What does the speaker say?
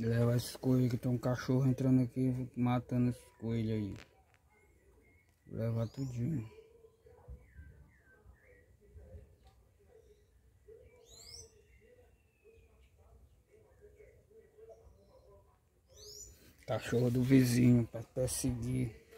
Levar esses coelhos que tem um cachorro entrando aqui matando esses coelhos aí. Levar tudinho. Cachorro do vizinho para perseguir.